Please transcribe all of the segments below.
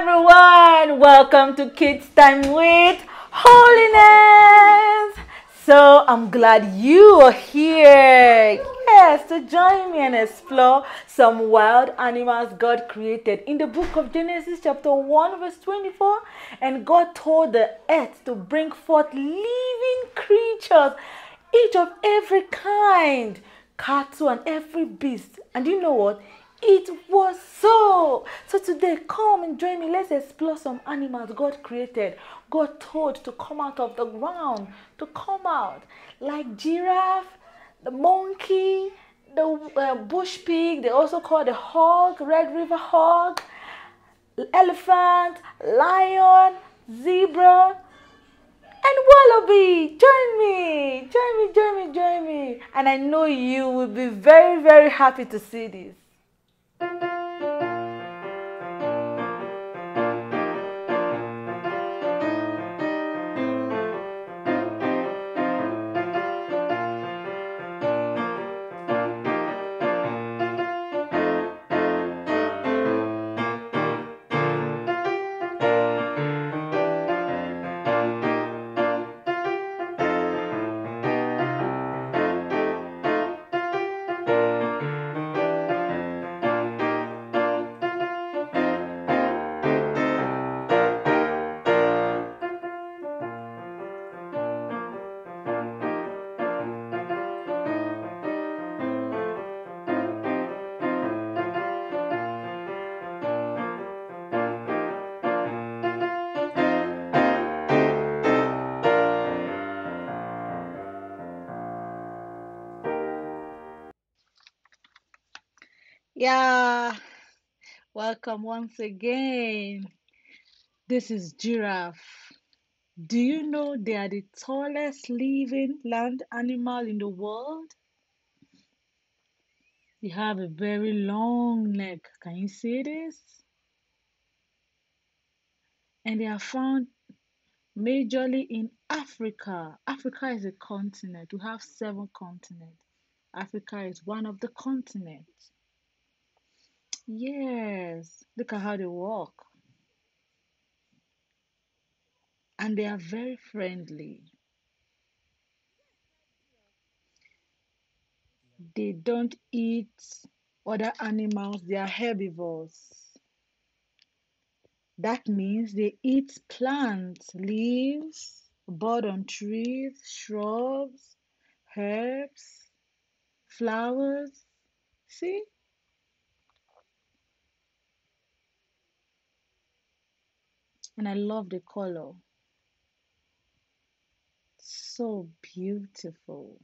everyone. Welcome to Kids Time with Holiness. So I'm glad you are here. Yes, to join me and explore some wild animals God created in the book of Genesis, chapter 1, verse 24. And God told the earth to bring forth living creatures, each of every kind, cattle and every beast. And you know what? It was so. So today, come and join me. Let's explore some animals God created. God told to come out of the ground, to come out like giraffe, the monkey, the uh, bush pig. They also call the hog, red river hog, elephant, lion, zebra, and wallaby. Join me, join me, join me, join me. And I know you will be very, very happy to see this. Yeah, welcome once again. This is giraffe. Do you know they are the tallest living land animal in the world? They have a very long neck. Can you see this? And they are found majorly in Africa. Africa is a continent. We have seven continents. Africa is one of the continents. Yes, look at how they walk. And they are very friendly. They don't eat other animals, they are herbivores. That means they eat plants, leaves, bud on trees, shrubs, herbs, flowers. See? And I love the color. So beautiful.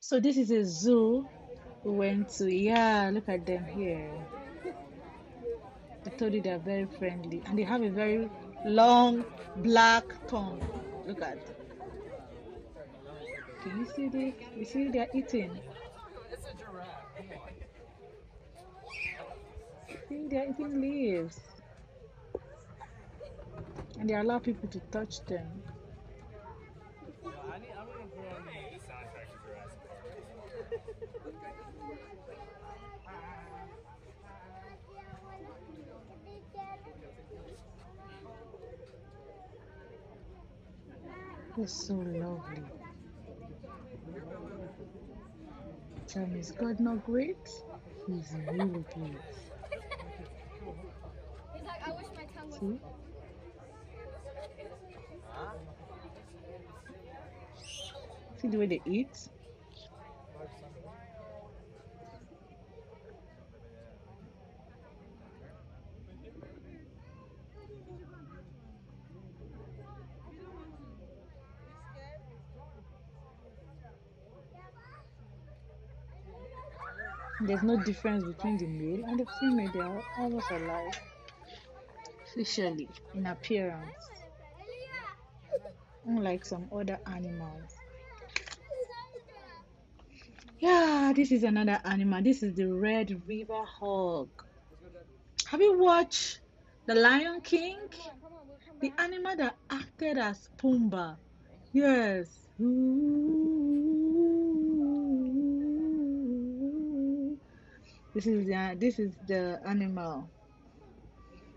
So this is a zoo we went to. Yeah, look at them here. I told you they're very friendly and they have a very long black tongue. Look at. Can you see this? You see they're eating. See they're eating leaves. And they allow people to touch them. It's so lovely. Tell me, is God not great? He's really great. He's like, I wish my tongue was. See? See the way they eat? There's no difference between the male and the female. They are almost alike, facially, in appearance. unlike some other animals. Yeah, this is another animal. This is the red river hog. Have you watched The Lion King? The animal that acted as Pumbaa. Yes. This is the, this is the animal.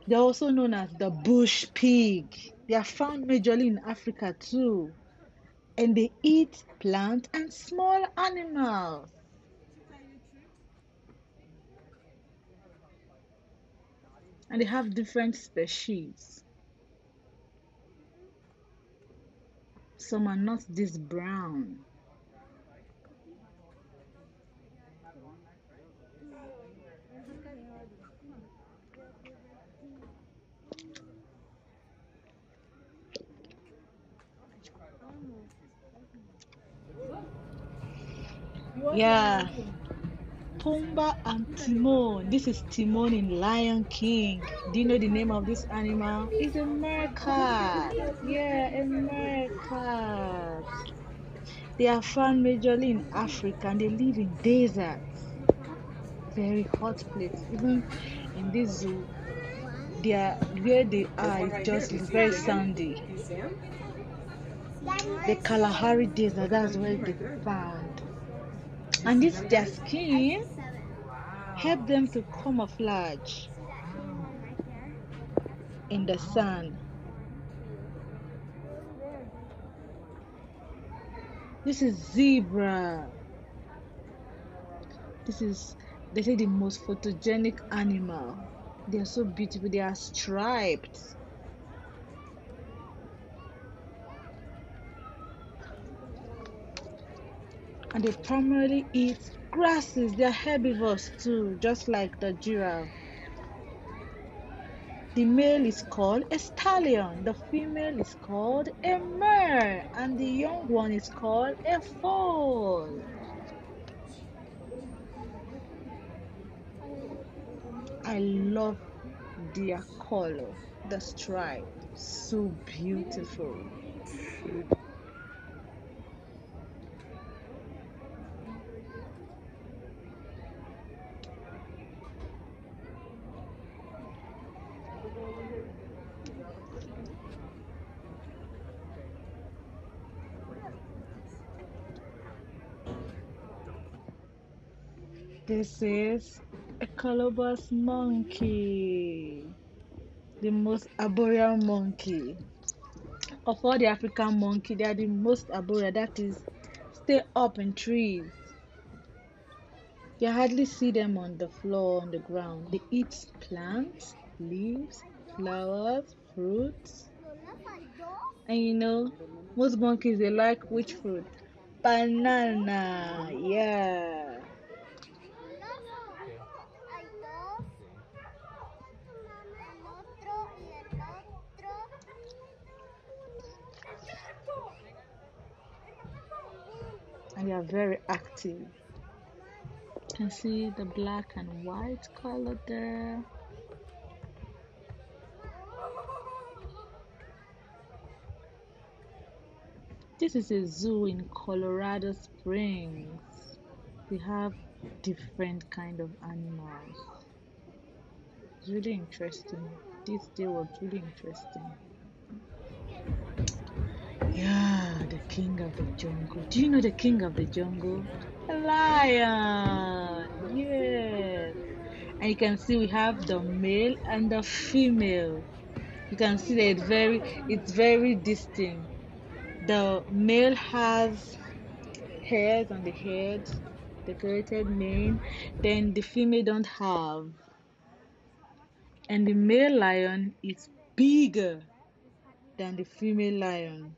They're also known as the bush pig. They are found majorly in Africa too. And they eat plant and small animals. And they have different species. Some are not this brown. Yeah. Pumbaa and Timon. This is Timon in Lion King. Do you know the name of this animal? It's a meerkat. Yeah, a meerkat. They are found majorly in Africa and they live in deserts. Very hot place. Even in this zoo, they are where they are is just very sandy. The Kalahari Desert, that's where they found. And this their skin help them to camouflage in the sun. This is zebra. This is they say the most photogenic animal. They are so beautiful. They are striped. And they primarily eat grasses. They are herbivores too, just like the giraffe. The male is called a stallion, the female is called a mare, and the young one is called a foal. I love their color, the stripe, so beautiful. This is a colobus monkey, the most arboreal monkey. Of all the African monkey, they are the most arboreal. That is, stay up in trees. You hardly see them on the floor, on the ground. They eat plants, leaves, flowers, fruits. And you know, most monkeys they like which fruit? Banana. Yeah. And they are very active. You can see the black and white color there. This is a zoo in Colorado Springs. We have different kind of animals. It's really interesting. This day was really interesting. Yeah, king of the jungle. Do you know the king of the jungle? A lion. Yes. And you can see we have the male and the female. You can see that it's very it's very distinct. The male has hairs on the head, decorated mane, then the female don't have. And the male lion is bigger than the female lion.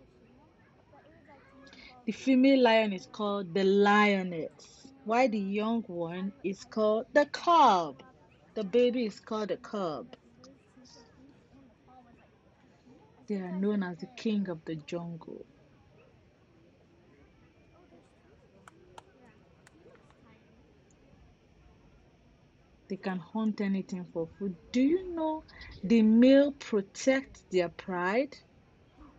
The female lion is called the lioness, while the young one is called the cub. The baby is called the cub. They are known as the king of the jungle. They can hunt anything for food. Do you know the male protects their pride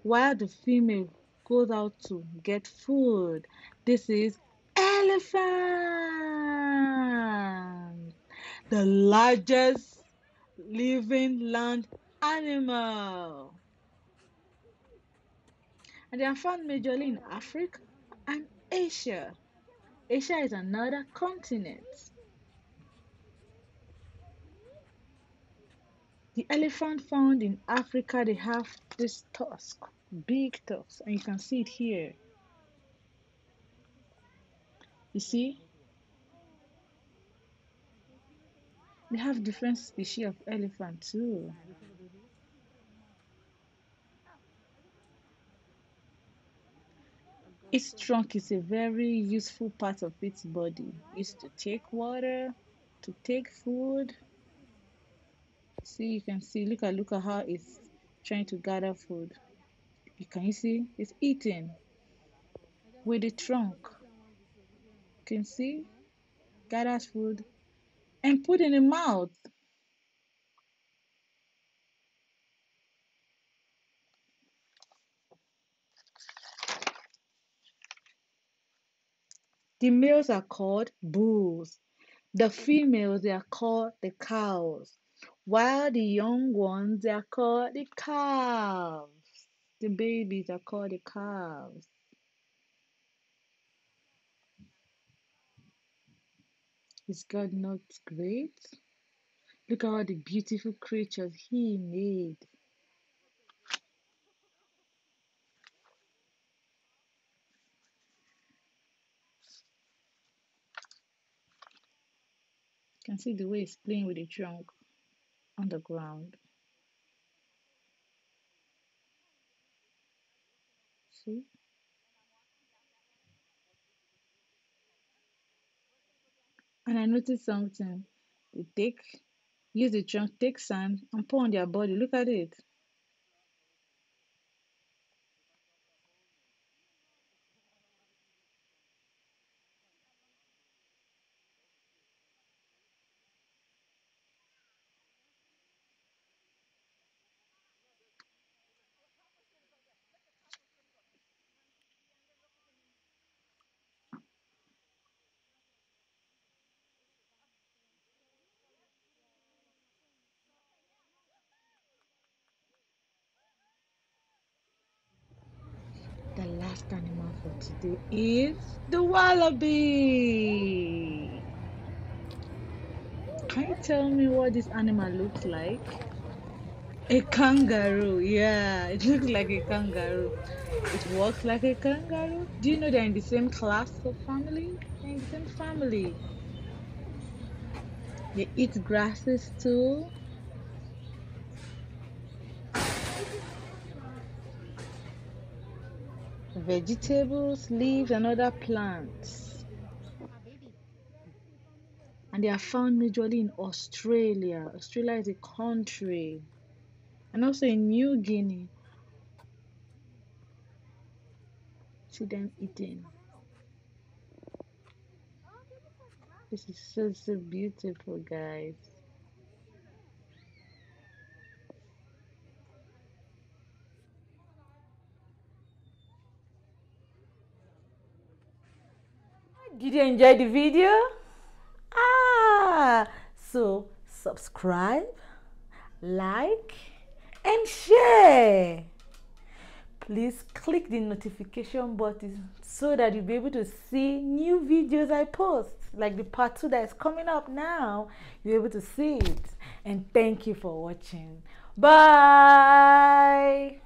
while the female goes out to get food. This is elephant, the largest living land animal. And they are found majorly in Africa and Asia. Asia is another continent. The elephant found in Africa, they have this tusk, big tusk, and you can see it here. You see? They have different species of elephant too. Its trunk is a very useful part of its body. It's to take water, to take food. See, you can see, look at look at how it's trying to gather food. You can you see it's eating with the trunk. You can see gathers food and put in the mouth. The males are called bulls. The females they are called the cows. While the young ones they are called the calves. The babies are called the calves. Is God not great? Look at all the beautiful creatures He made. You can see the way it's playing with the trunk on the ground. See? And I noticed something. They take, use the trunk, take sand and pour on their body. Look at it. The last animal for today is the wallaby. Can you tell me what this animal looks like? A kangaroo, yeah, it looks like a kangaroo. It walks like a kangaroo. Do you know they're in the same class of family? They're in the same family. They eat grasses too. Vegetables, leaves, and other plants. And they are found majorly in Australia. Australia is a country. And also in New Guinea. See them eating. This is so so beautiful, guys. Did you enjoy the video? Ah, so subscribe, like, and share. Please click the notification button so that you'll be able to see new videos I post, like the part two that is coming up now. You're able to see it. And thank you for watching. Bye.